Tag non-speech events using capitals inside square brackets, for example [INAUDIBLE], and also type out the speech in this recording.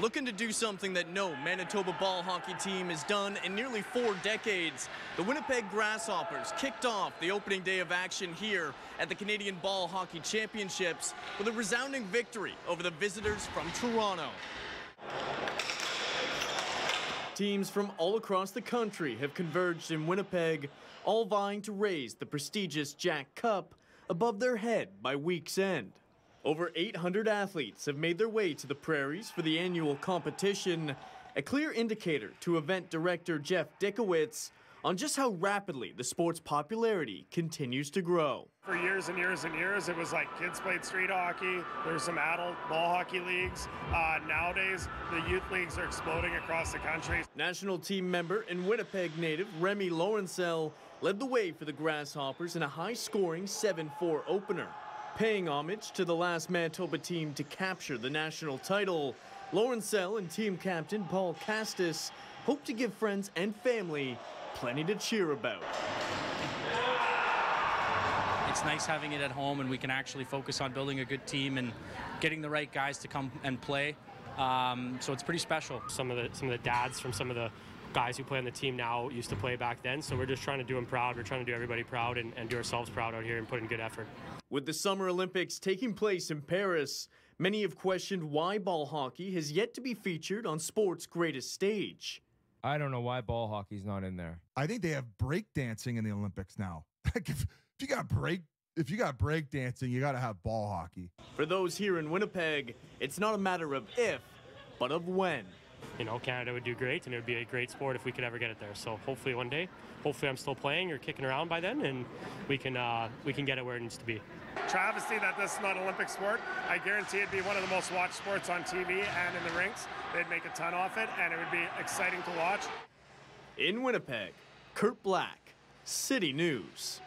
Looking to do something that no Manitoba ball hockey team has done in nearly four decades, the Winnipeg Grasshoppers kicked off the opening day of action here at the Canadian Ball Hockey Championships with a resounding victory over the visitors from Toronto. Teams from all across the country have converged in Winnipeg, all vying to raise the prestigious Jack Cup above their head by week's end. Over 800 athletes have made their way to the prairies for the annual competition, a clear indicator to event director Jeff Dickowitz on just how rapidly the sport's popularity continues to grow. For years and years and years, it was like kids played street hockey. There were some adult ball hockey leagues. Uh, nowadays, the youth leagues are exploding across the country. National team member and Winnipeg native Remy Laurencel led the way for the Grasshoppers in a high-scoring 7-4 opener. Paying homage to the last Manitoba team to capture the national title, Laurencel and team captain Paul Castis hope to give friends and family plenty to cheer about. It's nice having it at home and we can actually focus on building a good team and getting the right guys to come and play. Um, so it's pretty special. Some of the some of the dads from some of the guys who play on the team now used to play back then. So we're just trying to do them proud. We're trying to do everybody proud and, and do ourselves proud out here and put in good effort. With the Summer Olympics taking place in Paris, many have questioned why ball hockey has yet to be featured on sport's greatest stage. I don't know why ball hockey's not in there. I think they have break dancing in the Olympics now. [LAUGHS] if, if you got break if you got break dancing, you got to have ball hockey. For those here in Winnipeg, it's not a matter of if, but of when you know, Canada would do great, and it would be a great sport if we could ever get it there. So hopefully one day, hopefully I'm still playing or kicking around by then, and we can uh, we can get it where it needs to be. Travesty that this is not an Olympic sport. I guarantee it'd be one of the most watched sports on TV and in the rinks. They'd make a ton off it, and it would be exciting to watch. In Winnipeg, Kurt Black, City News.